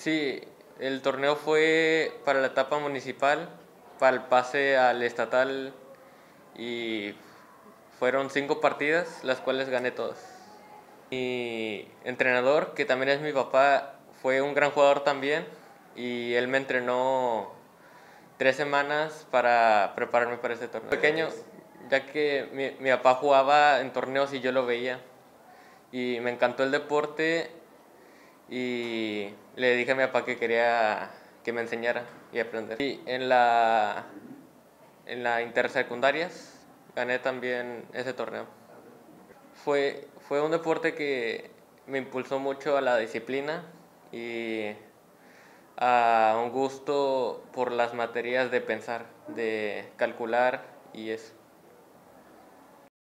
Sí, el torneo fue para la etapa municipal, para el pase al estatal y fueron cinco partidas, las cuales gané todas. Mi entrenador, que también es mi papá, fue un gran jugador también y él me entrenó tres semanas para prepararme para este torneo. Pequeño, ya que mi, mi papá jugaba en torneos y yo lo veía y me encantó el deporte y le dije a mi papá que quería que me enseñara y aprender. Y en la, en la intersecundarias gané también ese torneo. Fue, fue un deporte que me impulsó mucho a la disciplina y a un gusto por las materias de pensar, de calcular y eso.